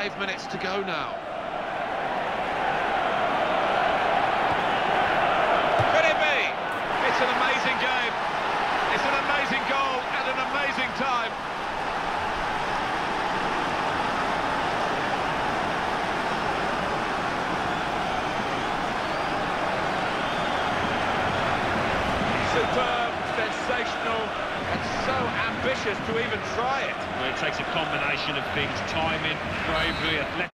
five minutes to go now. Could it be? It's an amazing game. It's an amazing goal at an amazing time. Superb, sensational, and so ambitious to even try it. Takes a combination of things, timing, bravery, athletic.